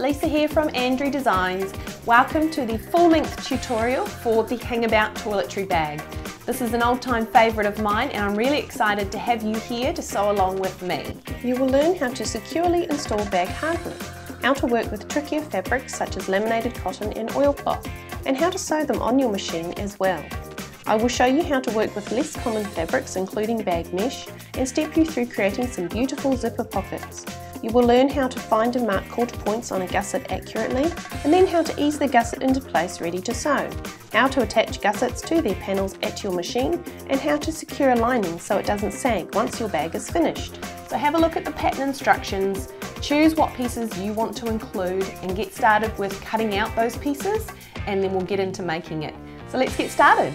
Lisa here from Andrie Designs. Welcome to the full-length tutorial for the Hang About toiletry bag. This is an old-time favourite of mine and I'm really excited to have you here to sew along with me. You will learn how to securely install bag hardware, how to work with trickier fabrics such as laminated cotton and oilcloth, and how to sew them on your machine as well. I will show you how to work with less common fabrics including bag mesh and step you through creating some beautiful zipper pockets. You will learn how to find and mark quarter points on a gusset accurately and then how to ease the gusset into place ready to sew, how to attach gussets to their panels at your machine and how to secure a lining so it doesn't sag once your bag is finished. So have a look at the pattern instructions, choose what pieces you want to include and get started with cutting out those pieces and then we'll get into making it. So let's get started.